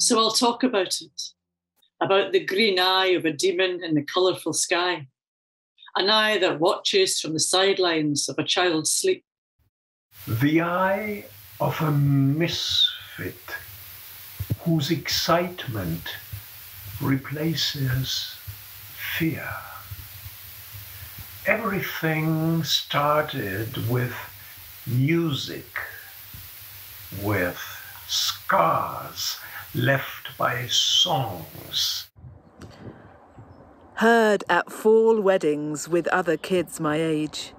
So I'll talk about it about the green eye of a demon in the colourful sky, an eye that watches from the sidelines of a child's sleep. The eye of a misfit whose excitement replaces fear. Everything started with music, with scars left by songs. Heard at fall weddings with other kids my age,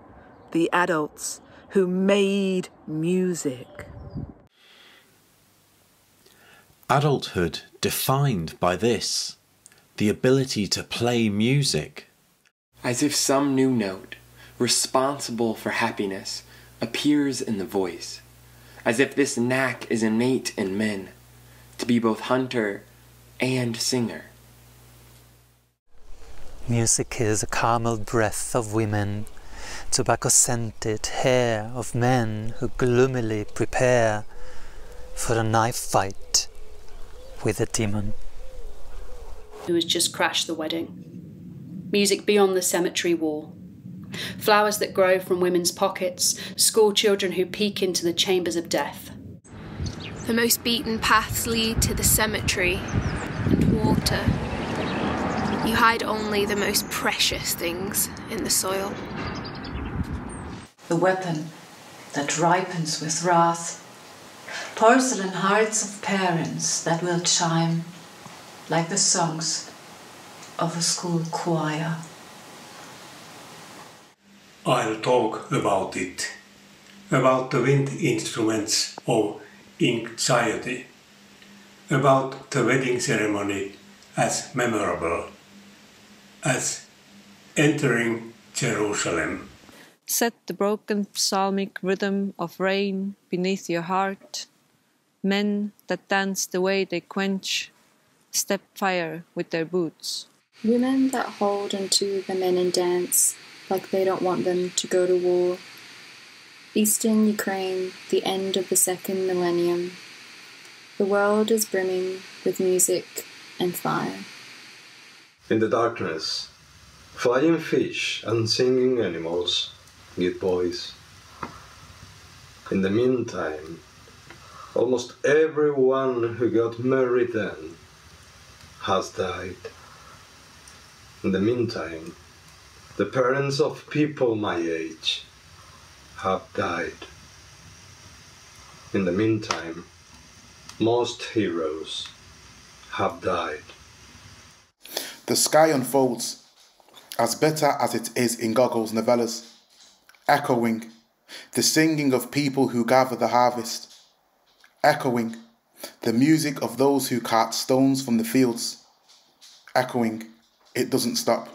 the adults who made music. Adulthood defined by this the ability to play music. As if some new note, responsible for happiness, appears in the voice. As if this knack is innate in men, to be both hunter and singer. Music is a caramel breath of women, tobacco scented hair of men who gloomily prepare for a knife fight with a demon. Who has just crashed the wedding. Music beyond the cemetery wall. Flowers that grow from women's pockets, school children who peek into the chambers of death. The most beaten paths lead to the cemetery and water. You hide only the most precious things in the soil. The weapon that ripens with wrath porcelain hearts of parents that will chime like the songs of a school choir. I'll talk about it, about the wind instruments of anxiety, about the wedding ceremony as memorable, as entering Jerusalem. Set the broken psalmic rhythm of rain beneath your heart. Men that dance the way they quench, step fire with their boots. Women that hold onto the men and dance like they don't want them to go to war. Eastern Ukraine, the end of the second millennium. The world is brimming with music and fire. In the darkness, flying fish and singing animals give boys. In the meantime, almost everyone who got married then has died. In the meantime, the parents of people my age have died. In the meantime, most heroes have died. The sky unfolds, as better as it is in Gogol's novellas, echoing the singing of people who gather the harvest, echoing the music of those who cart stones from the fields, echoing, it doesn't stop.